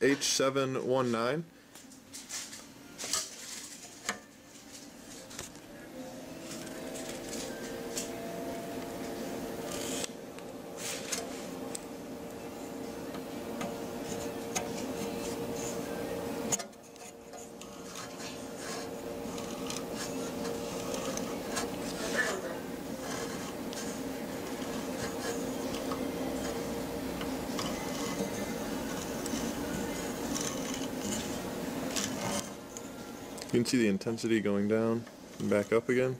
H719. You can see the intensity going down and back up again.